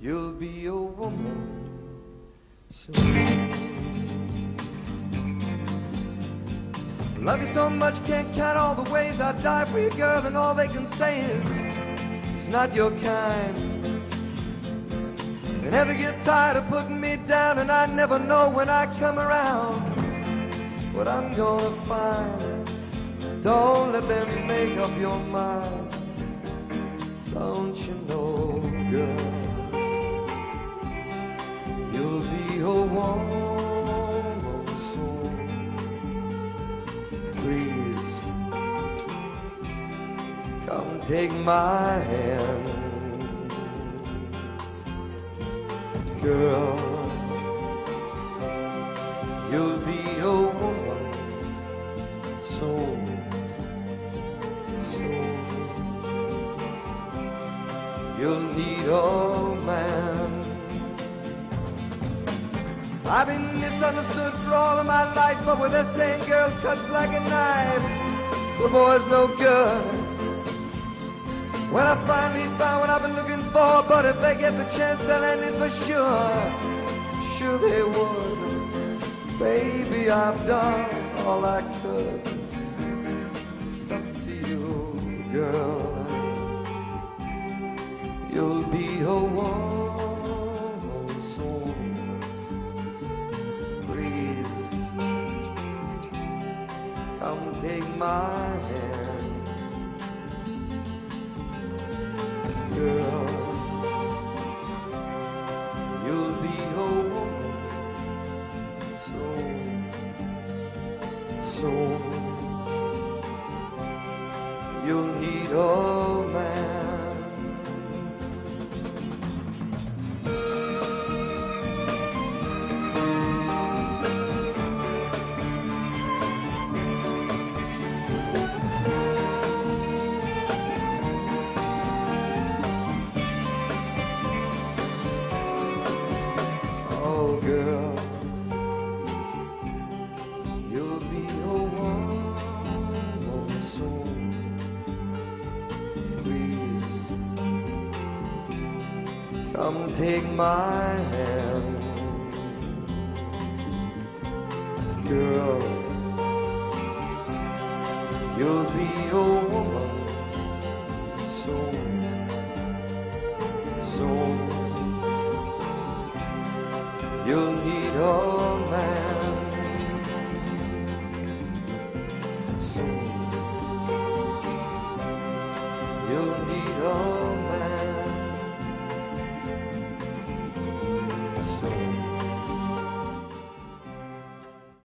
You'll be a woman soon. Love you so much, can't count all the ways I'd die for you, girl, and all they can say is it's not your kind. They never get tired of putting me down, and I never know when I come around what I'm gonna find. Don't let them make up your mind. Girl? You'll be a woman soon. Please come take my hand, girl. You'll be a woman soon. You'll need a man. I've been misunderstood for all of my life, but with that same girl cuts like a knife. The boy's no good. When I finally found what I've been looking for, but if they get the chance, they'll end it for sure. Sure they would. Baby, I've done all I could. Come take my hand, girl. You'll be woman soon, soon. You'll need a Come take my hand. Girl You'll be a woman Soon Soon. You'll need a man Soon. You'll need a man